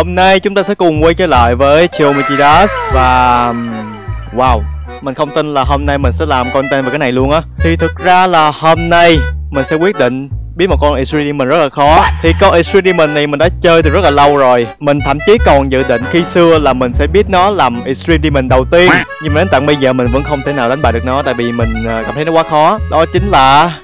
hôm nay chúng ta sẽ cùng quay trở lại với Geometry Dash Và... Wow, mình không tin là hôm nay mình sẽ làm content về cái này luôn á. Thì thực ra là hôm nay mình sẽ quyết định biết một con Extreme Demon rất là khó. Thì con Extreme Demon này mình đã chơi từ rất là lâu rồi. Mình thậm chí còn dự định khi xưa là mình sẽ biết nó làm Extreme Demon đầu tiên. Nhưng mà đến tận bây giờ mình vẫn không thể nào đánh bại được nó Tại vì mình à, cảm thấy nó quá khó. Đó chính là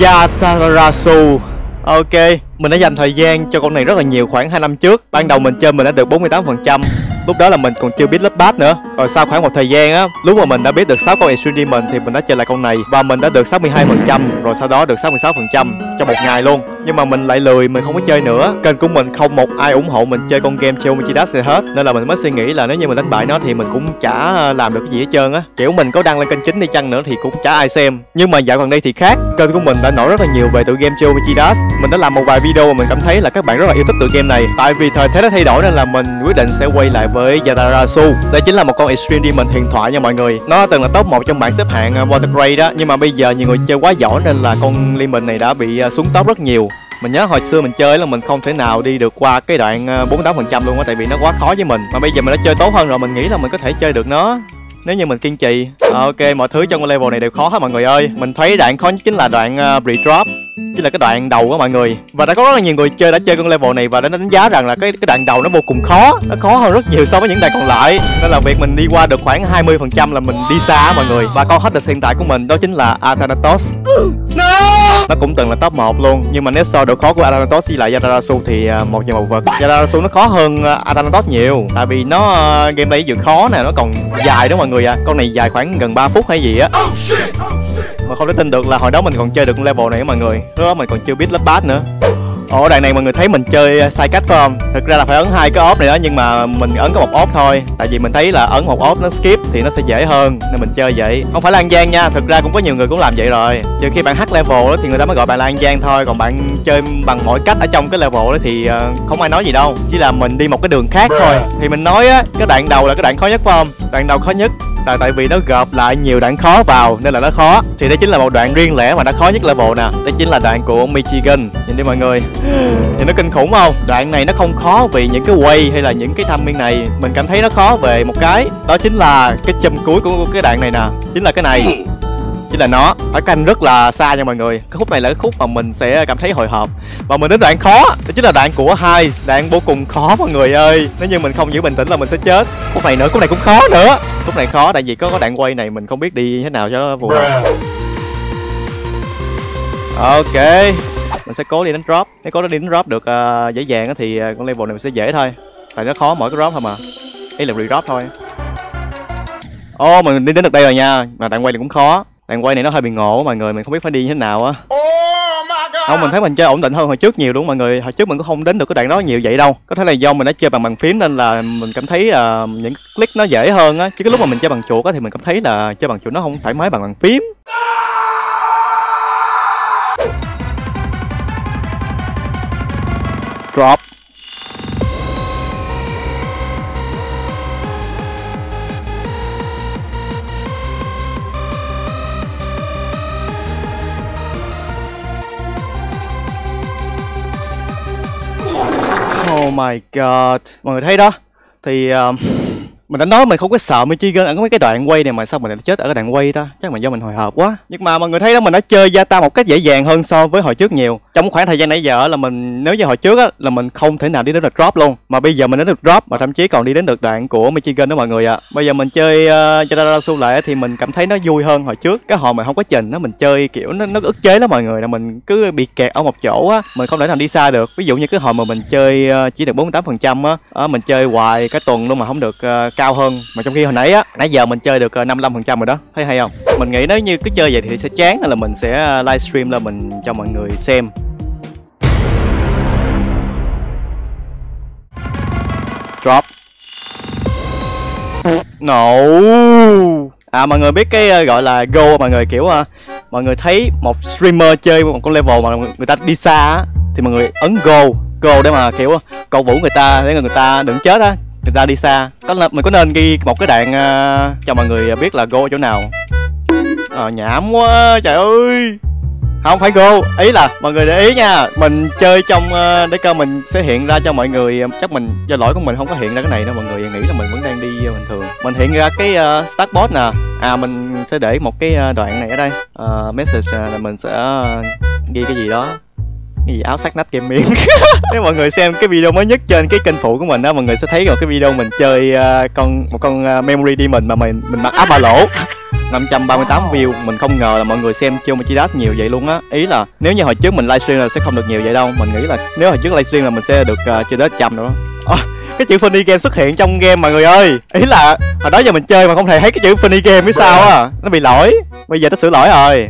Yatarasu. Ok, mình đã dành thời gian cho con này rất là nhiều khoảng 2 năm trước. Ban đầu mình chơi mình đã được 48% Lúc đó là mình còn chưa biết lớp bát nữa. Rồi sau khoảng một thời gian á Lúc mà mình đã biết được 6 con Extreme Demon thì mình đã chơi lại con này. Và mình đã được 62% Rồi sau đó được 66% trong một ngày luôn nhưng mà mình lại lười, mình không có chơi nữa. Kênh của mình không một ai ủng hộ mình chơi con game Geometry Dash này hết nên là mình mới suy nghĩ là nếu như mình đánh bại nó thì mình cũng chả làm được cái gì hết trơn á. Kiểu mình có đăng lên kênh chính đi chăng nữa thì cũng chả ai xem. Nhưng mà dạo gần đây thì khác. Kênh của mình đã nổi rất là nhiều về tựa game Geometry Dash mình đã làm một vài video mà mình cảm thấy là các bạn rất là yêu thích tựa game này. Tại vì thời thế đã thay đổi nên là mình quyết định sẽ quay lại với Yatarasu. Đây chính là một con Extreme Demon huyền thoại nha mọi người. Nó từng là top một trong bảng xếp hạng à, Water Grade đó nhưng mà bây giờ nhiều người chơi quá giỏi nên là con Lemon này đã bị à, xuống top rất nhiều mình nhớ hồi xưa mình chơi là mình không thể nào đi được qua cái đoạn ờ, 48% luôn á tại vì nó quá khó với mình. Mà bây giờ mình đã chơi tốt hơn rồi mình nghĩ là mình có thể chơi được nó. Nếu như mình kiên trì. Ờ, ok mọi thứ trong level này đều khó hết mọi người ơi. Mình thấy đoạn khó nhất chính là đoạn ờ, uh, drop, chính là cái đoạn đầu của mọi người. Và đã có rất là nhiều người chơi đã chơi con level này và đã đánh giá rằng là cái cái đoạn đầu nó vô cùng khó nó khó hơn rất nhiều so với những đoạn còn lại. Nên là việc mình đi qua được khoảng 20 phần trăm là mình đi xa mọi người. Và con hết được hiện tại của mình đó chính là Athanatos nó cũng từng là top 1 luôn nhưng mà nếu so độ khó của Athanatos với lại Yadarasu thì à, một nhà một vật. Yadarasu nó khó hơn à, Athanatos nhiều tại vì nó uh, game này vừa khó nè nó còn dài đó mọi người ạ? À. con này dài khoảng gần 3 phút hay gì á. Mà không thể tin được là hồi đó mình còn chơi được level này mọi người. Lúc đó mình còn chưa biết lớp bát nữa Ồ đoạn này mọi người thấy mình chơi sai cách phải không? Thực ra là phải ấn hai cái ốp này đó nhưng mà mình ấn có một ốp thôi. Tại vì mình thấy là ấn một ốp nó skip thì nó sẽ dễ hơn nên mình chơi vậy. Không phải là ăn gian nha, thực ra cũng có nhiều người cũng làm vậy rồi. Trừ khi bạn hack level đó thì người ta mới gọi bạn là ăn gian thôi Còn bạn chơi bằng mọi cách ở trong cái level đó thì không ai nói gì đâu. Chỉ là mình đi một cái đường khác thôi. Thì mình nói á, cái đoạn đầu là cái đoạn khó nhất phải không? Đoạn đầu khó nhất tại tại vì nó gộp lại nhiều đoạn khó vào nên là nó khó. Thì đây chính là một đoạn riêng lẻ mà nó khó nhất level nè. Đây chính là đoạn của Michigan. Nhìn đi mọi người. Thì nó kinh khủng không? Đoạn này nó không khó vì những cái quay hay là những cái thăm này. Mình cảm thấy nó khó về một cái. Đó chính là cái châm cuối của cái đoạn này nè. Chính là cái này chính là nó. Phải canh rất là xa nha mọi người. Cái khúc này là cái khúc mà mình sẽ cảm thấy hồi hộp. Và mình đến đoạn khó. Đó chính là đoạn của hai đoạn vô cùng khó mọi người ơi. Nếu như mình không giữ bình tĩnh là mình sẽ chết. Khúc này nữa khúc này cũng khó nữa. Khúc này khó tại vì có có đoạn quay này mình không biết đi thế nào cho phù hợp. Ok. Mình sẽ cố đi đánh drop. Nếu cố đi đánh drop được uh, dễ dàng thì uh, con level này mình sẽ dễ thôi. Tại nó khó mỗi cái drop thôi mà. Ý là re-drop thôi. Ô oh, mình đi đến được đây rồi nha. Mà đoạn quay này cũng khó đoạn quay này nó hơi bị ngộ mọi người mình không biết phải đi như thế nào á. Không mình thấy mình chơi ổn định hơn hồi trước nhiều đúng mọi người? Hồi trước mình cũng không đến được cái đoạn đó nhiều vậy đâu. Có thể là do mình đã chơi bằng bàn phím nên là mình cảm thấy uh, những click nó dễ hơn á. Chứ cái lúc mà mình chơi bằng chuột á thì mình cảm thấy là chơi bằng chuột nó không thoải mái bằng bàn phím my god. Mọi người thấy đó? Thì uh, mình đã nói mình không có sợ Michigan ở mấy cái đoạn quay này mà sao mình lại chết ở cái đoạn quay ta? Chắc là do mình hồi hộp quá. Nhưng mà mọi người thấy đó mình đã chơi gia ta một cách dễ dàng hơn so với hồi trước nhiều. Trong khoảng thời gian nãy giờ là mình nếu như hồi trước á là mình không thể nào đi đến được drop luôn. Mà bây giờ mình đến được drop mà thậm chí còn đi đến được đoạn của Michigan đó mọi người ạ. À. bây giờ mình chơi ờ, uh, Su lại thì mình cảm thấy nó vui hơn hồi trước. Cái hồi mà không có trình nó mình chơi kiểu nó nó ức chế lắm mọi người là mình cứ bị kẹt ở một chỗ á mình không thể nào đi xa được. Ví dụ như cái hồi mà mình chơi uh, chỉ được 48% phần trăm á uh, mình chơi hoài cái tuần luôn mà không được uh, cao hơn. Mà trong khi hồi nãy á, nãy giờ mình chơi được ờ, 55 phần trăm rồi đó. Thấy hay không? Mình nghĩ nếu như cứ chơi vậy thì sẽ chán nên là mình sẽ ờ, livestream là mình cho mọi người xem. Drop. No. À mọi người biết cái ờ, gọi là go mọi người, kiểu mọi người thấy một streamer chơi một con level mà người ta đi xa á, thì mọi người ấn go go để mà, kiểu cầu vũ người ta, để người ta đừng chết á người ta đi xa. Có là mình có nên ghi một cái đoạn uh, cho mọi người biết là go chỗ nào? Ờ à, nhảm quá trời ơi. Không phải go ý là mọi người để ý nha mình chơi trong uh, để cơ mình sẽ hiện ra cho mọi người ờ, chắc mình do lỗi của mình không có hiện ra cái này đâu mọi người nghĩ là mình vẫn đang đi uh, bình thường. Mình hiện ra cái uh, start bot nè. À mình sẽ để một cái uh, đoạn này ở đây. Uh, message uh, là mình sẽ uh, ghi cái gì đó cái gì áo sắc nách kem miếng nếu mọi người xem cái video mới nhất trên cái kênh phụ của mình đó mọi người sẽ thấy một cái video mình chơi uh, con một con uh, memory demon mà mình mình mặc áo ba lỗ. 538 view mình không ngờ là mọi người xem chưa mà chi đát nhiều vậy luôn á. Ý là nếu như hồi trước mình livestream là sẽ không được nhiều vậy đâu. Mình nghĩ là nếu hồi trước livestream là mình sẽ được uh, chưa đến trăm nữa à, cái chữ funny game xuất hiện trong game mọi người ơi. Ý là hồi đó giờ mình chơi mà không thể thấy cái chữ funny game biết sao á. Nó bị lỗi. Bây giờ nó sửa lỗi rồi.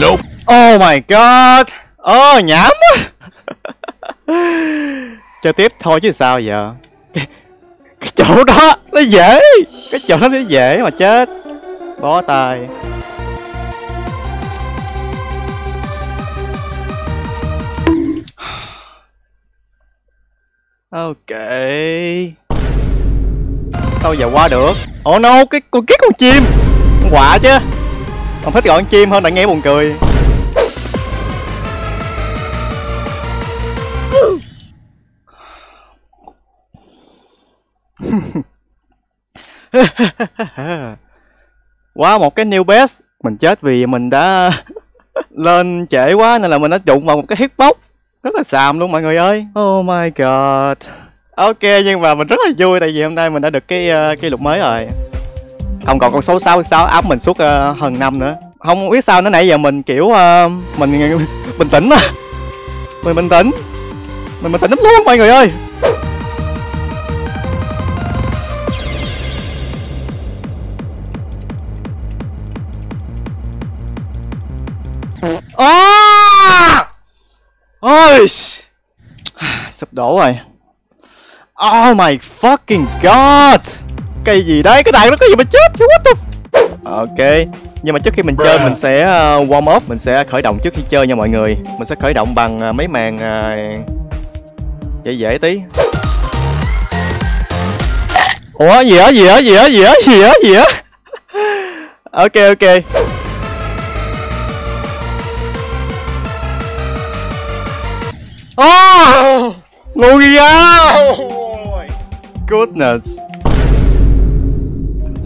Nope. Oh my god. Oh nhảm Chơi tiếp thôi chứ sao giờ? Cái, cái chỗ đó nó dễ. Cái chỗ đó nó dễ mà chết. Bó tay. Ok. Sao giờ qua được? Oh no, cái con cái con chim. Con quạ chứ còn thích gọi con chim hơn tại nghe buồn cười. Quá một cái new best. Mình chết vì mình đã lên trễ quá nên là mình đã đụng vào một cái hitbox. Rất là xàm luôn mọi người ơi. Oh my god. Ok nhưng mà mình rất là vui tại vì hôm nay mình đã được cái uh, cái lục mới rồi không còn con số 66 áp mình suốt uh, hơn năm nữa. Không biết sao nó nãy giờ mình kiểu uh, mình bình tĩnh mà. Mình bình tĩnh. Mình bình tĩnh lắm luôn mọi người ơi. À! ôi sụp đổ rồi. Oh my fucking god! Cây gì? Đấy cái đạn nó có gì mà chết? Chứ what the ok nhưng mà trước khi mình chơi mình sẽ uh, warm up mình sẽ khởi động trước khi chơi nha mọi người. Mình sẽ khởi động bằng uh, mấy màn uh, dễ dễ tí. Ủa gì á gì á gì á gì á gì á gì á ok ok. Oh! Lugia! Oh my goodness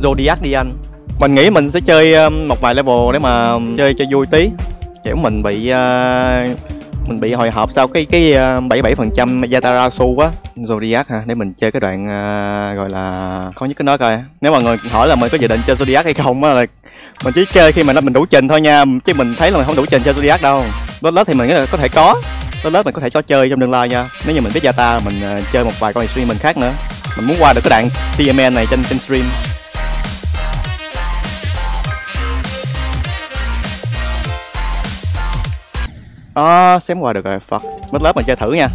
Zodiac đi anh. Mình nghĩ mình sẽ chơi ờ, một vài level để mà chơi cho vui tí. Kiểu mình bị uh, mình bị hồi hộp sau cái cái uh, bảy bảy phần trăm Yatarasu á Zodiac hả? Để mình chơi cái đoạn uh, gọi là khó nhất cái nói coi. Nếu mà người hỏi là mình có dự định chơi Zodiac hay không á là mình chỉ chơi khi mà mình đủ trình thôi nha. Chứ mình thấy là mình không đủ trình chơi Zodiac đâu. Lớp lớp thì mình nghĩ là có thể có. Lớp lớp mình có thể cho chơi trong tương lai nha. Nếu như mình biết Yata mình uh, chơi một vài con stream mình khác nữa. Mình muốn qua được cái đoạn TMN này trên trên stream. Ờ, à, xém qua được rồi, Phật. Mất lớp mình chơi thử nha.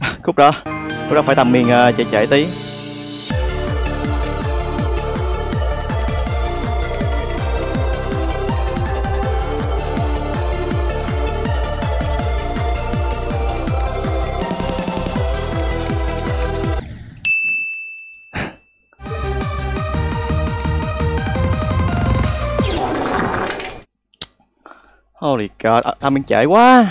Khúc đó Khúc đó phải tầm miền uh, chạy chạy tí. Holy god, à, mình chạy quá.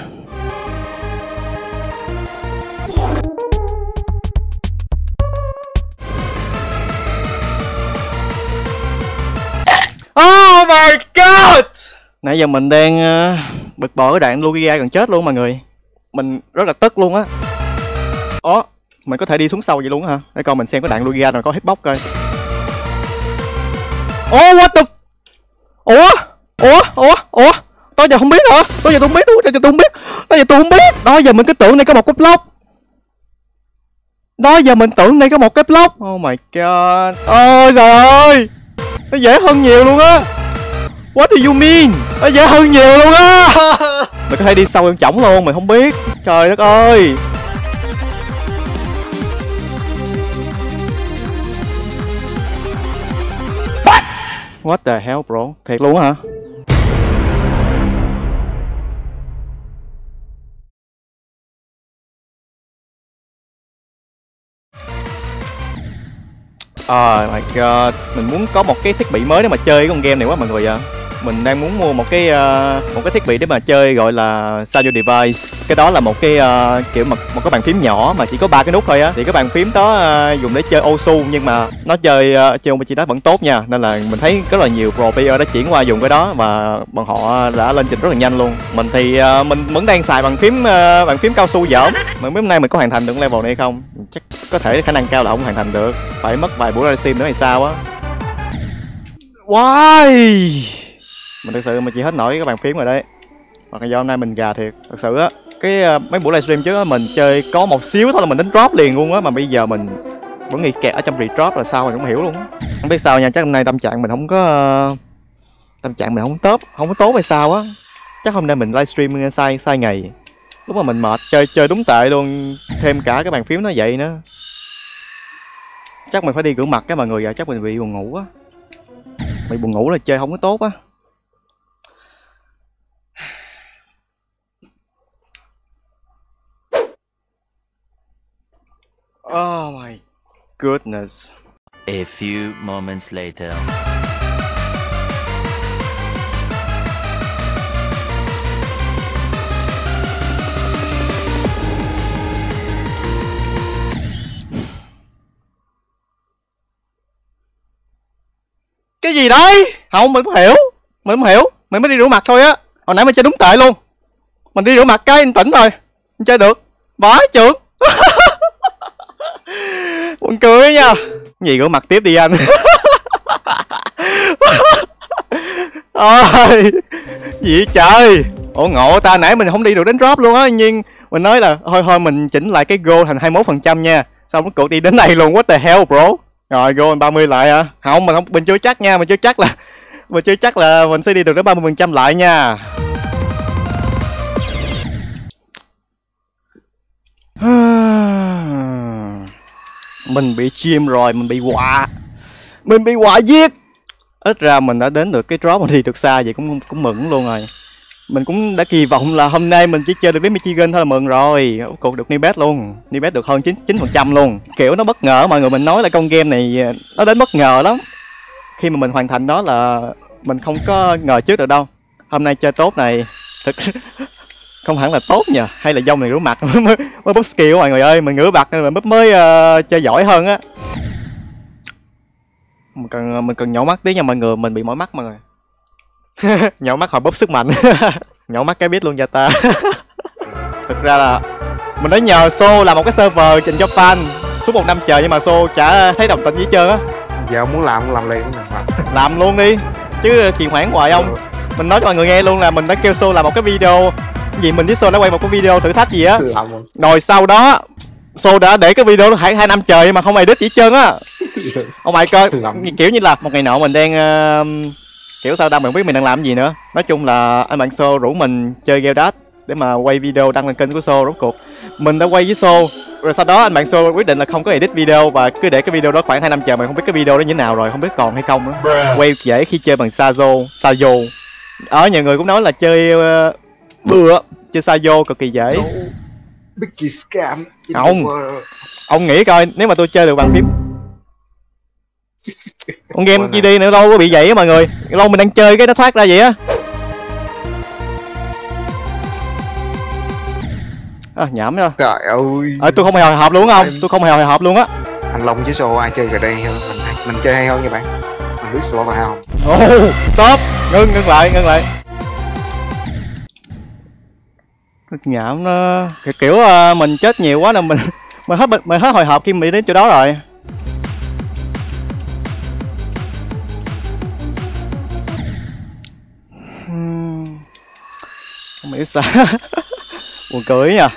Oh my god! Nãy giờ mình đang uh, bực bội cái đạn Lugia gần chết luôn mọi người. Mình rất là tức luôn á. Ủa Mình có thể đi xuống sâu vậy luôn hả? Để coi mình xem cái đạn Lugia nào có hitbox coi. Oh what the Ủa? Ủa? Ủa? Ủa? Đó giờ không biết hả đó giờ tôi không biết đó giờ tôi không biết. Đó giờ tôi không biết. Đó, giờ mình cứ tưởng đây có một cái block. Đó, giờ mình tưởng đây có một cái block. Oh my god. Ôi trời ơi. Nó dễ hơn nhiều luôn á. What do you mean? Nó dễ hơn nhiều luôn á. Mình có thể đi sâu em chỏng luôn mày không biết. Trời đất ơi. What? The hell, bro? Thiệt luôn hả? Oh my god Mình muốn có một cái thiết bị mới để mà chơi cái con game này quá mọi người ạ mình đang muốn mua một cái uh, một cái thiết bị để mà chơi gọi là Sanyo device. Cái đó là một cái uh, kiểu một, một cái bàn phím nhỏ mà chỉ có ba cái nút thôi á. Thì cái bàn phím đó uh, dùng để chơi Osu nhưng mà nó chơi uh, chơi Omichi vẫn tốt nha. Nên là mình thấy rất là nhiều pro player đã chuyển qua dùng cái đó và bọn họ đã lên trình rất là nhanh luôn. Mình thì uh, mình vẫn đang xài bàn phím uh, bàn phím cao su dởm mà mấy hôm nay mình có hoàn thành được level này không? Chắc có thể khả năng cao là không hoàn thành được. Phải mất vài buổi livestream nữa hay sao á. Why? Mình thực sự mình chỉ hết nổi cái bàn phím rồi đấy. Hoặc là do hôm nay mình gà thiệt. Thật sự á cái uh, mấy buổi livestream trước á mình chơi có một xíu thôi là mình đánh drop liền luôn á mà bây giờ mình vẫn nghĩ kẹt ở trong re-drop là sao mình không hiểu luôn không biết sao nha chắc hôm nay tâm trạng mình không có uh, tâm trạng mình không tốt không có tốt hay sao á. Chắc hôm nay mình livestream sai sai ngày. Lúc mà mình mệt chơi chơi đúng tệ luôn. Thêm cả cái bàn phím nó vậy nữa. Chắc mình phải đi rửa mặt cái mọi người giờ chắc mình bị buồn ngủ á. Bị buồn ngủ là chơi không có tốt á. Oh my goodness. A few moments later. Cái gì đấy? Không, mình không hiểu. Mình không hiểu. Mình mới đi rửa mặt thôi á. Hồi nãy mình chơi đúng tệ luôn. Mình đi rửa mặt cái anh tỉnh rồi. Mình chơi được. Vãi trưởng. đám cưới nha. Gì rửa mặt tiếp đi anh. Ôi, Gì trời? Ủa, ngộ ta, nãy mình không đi được đến drop luôn á, Nhưng mình nói là thôi thôi mình chỉnh lại cái goal thành 21% nha. Xong cái cuộc đi đến đây luôn, What the hell, bro? Rồi, goal 30 lại à Không, mình không, mình chưa chắc nha, Mình chưa chắc là, Mình chưa chắc là mình sẽ đi được đến 30% lại nha. mình bị chim rồi mình bị quạ. Mình bị quạ giết. Ít ra mình đã đến được cái drop mà đi được xa vậy cũng cũng mừng luôn rồi. Mình cũng đã kỳ vọng là hôm nay mình chỉ chơi được đến Michigan thôi là mừng rồi. Cuộc được Nibet luôn. Nibet được hơn chín chín phần trăm luôn. Kiểu nó bất ngờ mọi người mình nói là con game này nó đến bất ngờ lắm. Khi mà mình hoàn thành đó là mình không có ngờ trước được đâu. Hôm nay chơi tốt này. Thực không hẳn là tốt nhờ hay là dông này rửa mặt mới mới bóp skill mọi người ơi. Mình rửa mặt nên mình mới uh, chơi giỏi hơn á. Mình cần mình cần nhổ mắt tí nha mọi người mình bị mỏi mắt mọi người nhổ mắt hồi bóp sức mạnh. Nhổ mắt cái biết luôn cho ta. Thực ra là mình đã nhờ xô làm một cái server dành cho fan suốt một năm chờ nhưng mà xô chả thấy đồng tình gì hết trơn á. Giờ muốn làm làm liền làm. luôn đi chứ trì hoãn hoài ông mình nói cho mọi người nghe luôn là mình đã kêu xô làm một cái video gì mình với Sô đã quay một cái video thử thách gì á. Rồi sau đó Sô đã để cái video đó khoảng hai năm trời mà không edit gì trơn á. Oh my god. Kiểu như là một ngày nọ mình đang uh, kiểu sao ta mình biết mình đang làm gì nữa. Nói chung là anh bạn Sô rủ mình chơi game đát để mà quay video đăng lên kênh của Sô rốt cuộc. Mình đã quay với Sô rồi sau đó anh bạn Sô quyết định là không có edit video và cứ để cái video đó khoảng hai năm chờ mình không biết cái video đó như thế nào rồi không biết còn hay không nữa. Quay dễ khi chơi bằng Sazo Sazo ở nhiều người cũng nói là chơi uh, bừa. Chơi sa vô cực kỳ dễ. Scam không. ông nghĩ coi nếu mà tôi chơi được bằng phím. Con game chi đi nữa đâu có bị vậy á mọi người. Lâu mình đang chơi cái nó thoát ra vậy á. À, nhảm rồi trời ơi. À, tôi không hề hộp luôn không tôi không hề hộp luôn á. Anh long với sô ai chơi gần đây hơn? Mình mình chơi hay hơn nha bạn. Mình biết sô phải không oh, stop. Ngưng ngưng lại ngưng lại nhảm nó kiểu, kiểu ờ, mình chết nhiều quá là mình mình hết mình hết hồi hộp khi mình đến chỗ đó rồi. Không hiểu sao. Buồn cười nha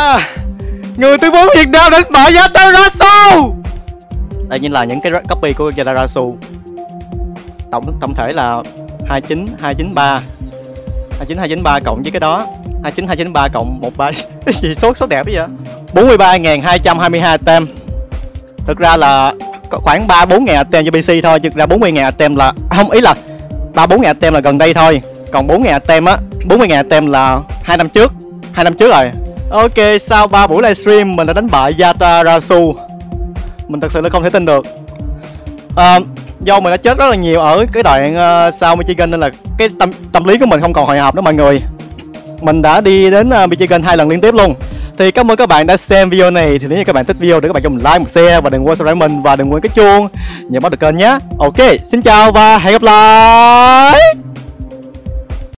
là Người tuyên bố Việt Nam đánh bại Yatarasu Đây chính là những cái copy của Yatarasu Tổng tổng thể là 29 293 29 293 cộng với cái đó. 29 293 cộng 13 Cái gì số số đẹp vậy? 43.222 tem Thực ra là khoảng 3 4 ngàn tem cho PC thôi Thực ra 40 ngàn tem là Không, ý là 3 4 ngàn tem là gần đây thôi. Còn 4 ngàn tem á 40 ngàn tem là hai năm trước. Hai năm trước rồi. Ok sau 3 buổi livestream mình đã đánh bại Yatarasu. Mình thật sự là không thể tin được. À, Do mình đã chết rất là nhiều ở cái đoạn uh, sau Michigan nên là cái tâm tâm lý của mình không còn hồi hộp nữa mọi người. Mình đã đi đến uh, Michigan hai lần liên tiếp luôn. Thì cảm ơn các bạn đã xem video này. Thì nếu như các bạn thích video thì các bạn cho mình like một share và đừng quên subscribe mình và đừng quên cái chuông nhớ bắt được kênh nhé. Ok xin chào và hẹn gặp lại!